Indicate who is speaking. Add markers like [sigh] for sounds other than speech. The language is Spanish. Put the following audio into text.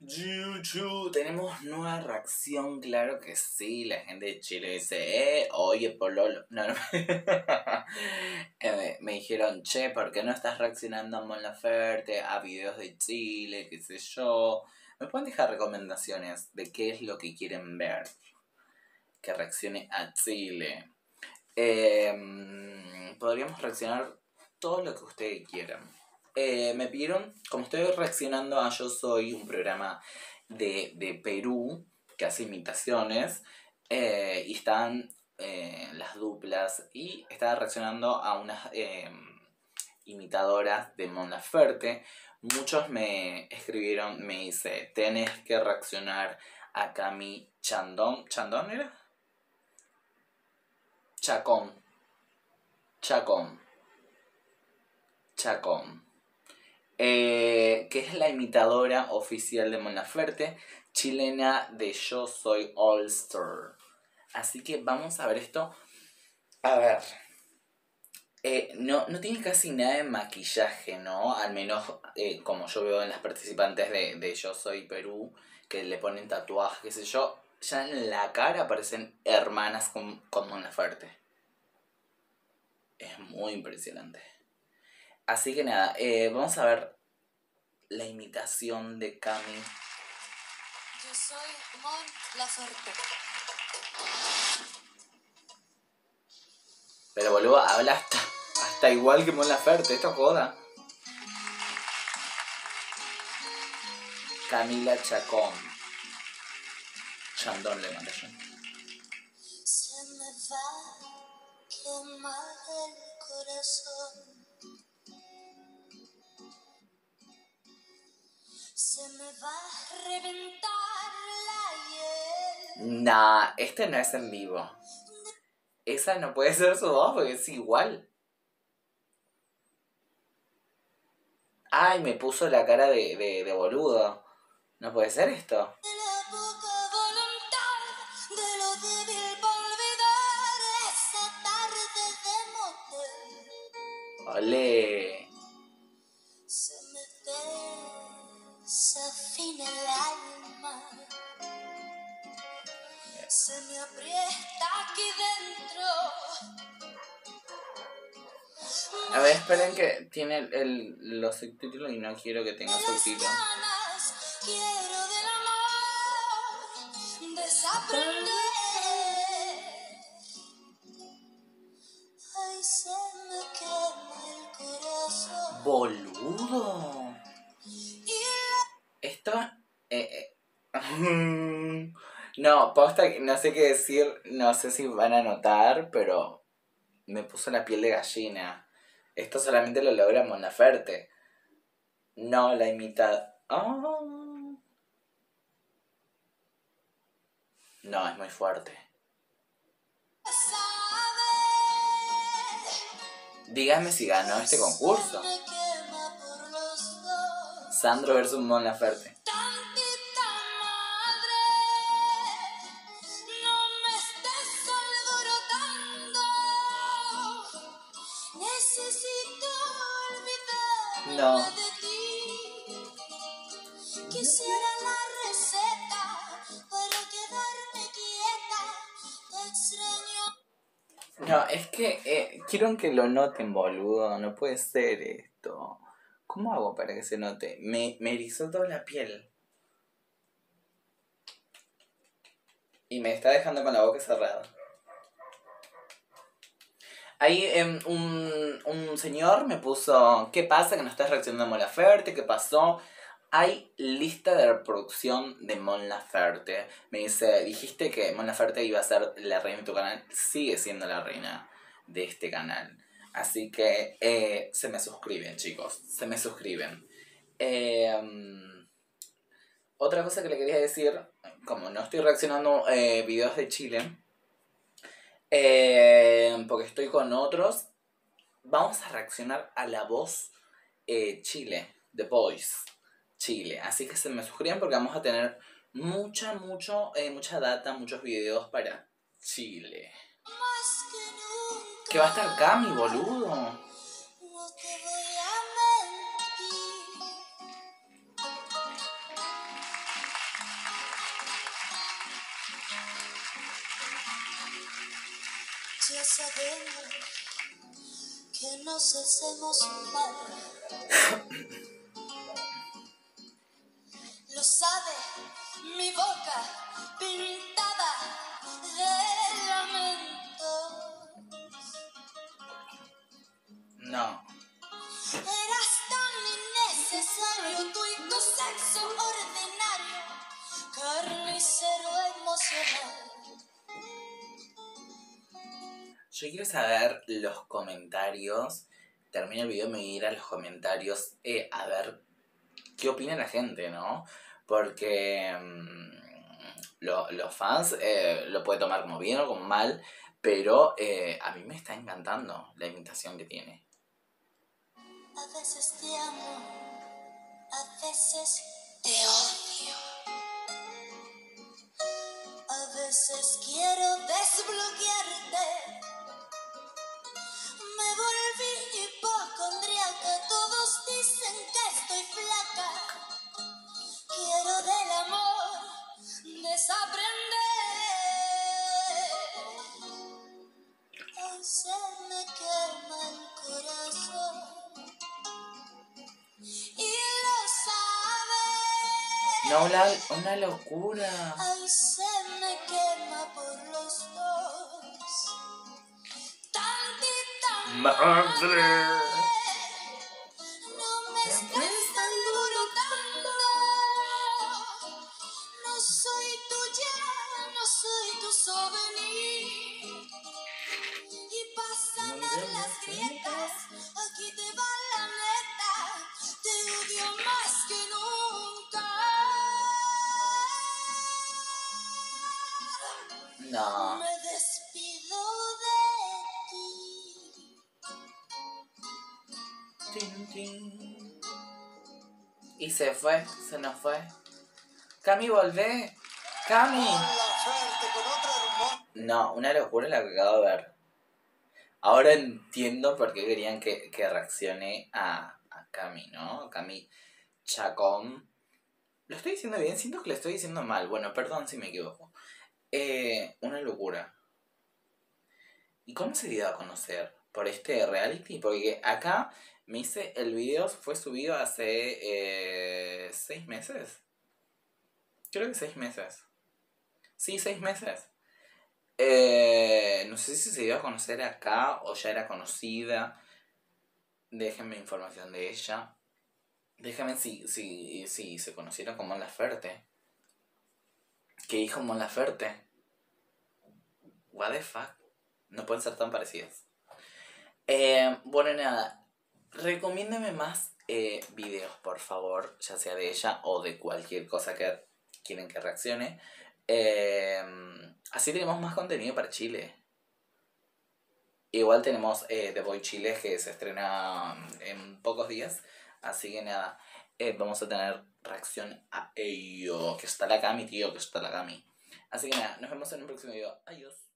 Speaker 1: Yuchu, tenemos nueva reacción, claro que sí. La gente de Chile dice, eh, oye, Pololo. No, no. [laughs] Eh, me dijeron, che, ¿por qué no estás reaccionando a Mon Laferte, a videos de Chile, qué sé yo? ¿Me pueden dejar recomendaciones de qué es lo que quieren ver? Que reaccione a Chile. Em, podríamos reaccionar todo lo que ustedes quieran. Eh, me pidieron, como estoy reaccionando a Yo Soy, un programa de, Perú que hace imitaciones, eh, y están eh, las duplas, y estaba reaccionando a unas imitadoras de Mon Laferte. Muchos me escribieron, me dice, tenés que reaccionar a Cami Chandón. ¿Chandón era? Chacón. Chacón. Chacón. Eh, que es la imitadora oficial de Mon Laferte, chilena de Yo Soy All Star. Así que vamos a ver esto. A ver. Eh, no, no tiene casi nada de maquillaje, ¿no? Al menos eh, como yo veo en las participantes de, de Yo Soy Perú, que le ponen tatuajes, qué sé yo. Ya en la cara aparecen hermanas con, con Mon Laferte. Es muy impresionante. Así que nada, eh, vamos a ver la imitación de Cami.
Speaker 2: Yo soy Mon Laferte.
Speaker 1: Pero boludo, habla hasta, hasta igual que Mon Laferte, esto joda. Camila Chacón. Chandón le manda yo.
Speaker 2: Se me va a quemar el corazón. Se me va a reventar la hiel.
Speaker 1: Nah, este no es en vivo. Esa no puede ser su voz porque es igual. Ay, me puso la cara de, de, de boludo. No puede ser esto.
Speaker 2: De la poca Se me desafina el alma. Se me aprieta aquí dentro.
Speaker 1: A ver, esperen que tiene el, el- los subtítulos y no quiero que tenga subtítulos.
Speaker 2: quiero del amor desaprender. Ay, se me quema el corazón.
Speaker 1: Boludo. Eh, eh, [laughs] no, posta, no sé qué decir. No sé si van a notar, pero me puso la piel de gallina. Esto solamente lo logra Mon Laferte. No la imita. Ah. No, es muy fuerte. Dígame si ganó este concurso. Sandro versus Mon Laferte.
Speaker 2: No me estés alborotando. Necesito olvidarme
Speaker 1: No.
Speaker 2: de ti. Quisiera la receta para quedarme quieta. Te extraño.
Speaker 1: No, es que eh, quiero que lo noten, boludo. No puede ser esto. ¿Cómo hago para que se note? Me, me erizó toda la piel. Y me está dejando con la boca cerrada. Ahí em, un, un señor me puso, ¿qué pasa que no estás reaccionando a Mon Laferte? ¿Qué pasó? Hay lista de reproducción de Mon Laferte. Me dice, dijiste que Mon Laferte iba a ser la reina de tu canal. Sigue siendo la reina de este canal. Así que eh, se me suscriben, chicos. Se me suscriben. Mm, otra cosa que le quería decir, como no estoy reaccionando eh, videos de Chile, eh, porque estoy con otros, vamos a reaccionar a la voz eh, Chile, The Voice Chile. Así que se me suscriban porque vamos a tener mucha, mucho, eh, mucha data, muchos videos para Chile.
Speaker 2: Más. Que
Speaker 1: va a estar Cami, boludo.
Speaker 2: Ya sabemos que nos hacemos mal. Lo sabe mi boca pintada de lamento.
Speaker 1: No.
Speaker 2: Eras tan innecesario tú y tu sexo ordinario, carnicero emocional.
Speaker 1: Yo quiero saber los comentarios. Termino el video me voy a ir a los comentarios eh, a ver qué opina la gente, ¿no? Porque mm, lo- los fans eh, lo puede tomar como bien o como mal, pero eh, a mí me está encantando la imitación que tiene.
Speaker 2: Veces te amo, a veces te odio. A veces quiero desbloquearte.
Speaker 1: No, una, una locura.
Speaker 2: Ay, se me quema por los dos. Tantita
Speaker 1: Madre. No.
Speaker 2: Me despido de ti.
Speaker 1: Tin, tin. Y se fue, se nos fue. Cami, volvé. Cami. No, una locura la que acabo de ver. Ahora entiendo por qué querían que, que reaccione a, a Cami, ¿no? Cami Chacón. ¿Lo estoy diciendo bien? Siento que lo estoy diciendo mal. Bueno, perdón si me equivoco. Eh, una locura. ¿Y cómo se dio a conocer? ¿Por este reality? Porque acá me hice. El video fue subido hace. Eh, ¿Seis meses? Creo que seis meses. Sí, seis meses. Eh, no sé si se dio a conocer acá o ya era conocida. Déjenme información de ella. Déjenme si, si, si se conocieron como Mon Laferte. ¿Qué hijo Mon Laferte? What the fuck? No pueden ser tan parecidos. Eh, bueno, nada. Recomiéndeme más eh, videos, por favor, ya sea de ella o de cualquier cosa que quieren que reaccione. Eh, así tenemos más contenido para Chile. Igual tenemos eh, The Boy Chile que se estrena en pocos días. Así que nada, eh, vamos a tener reacción a ello. Que está la Cami, tío, que está la Cami. Así que nada, nos vemos en un próximo video. Adiós.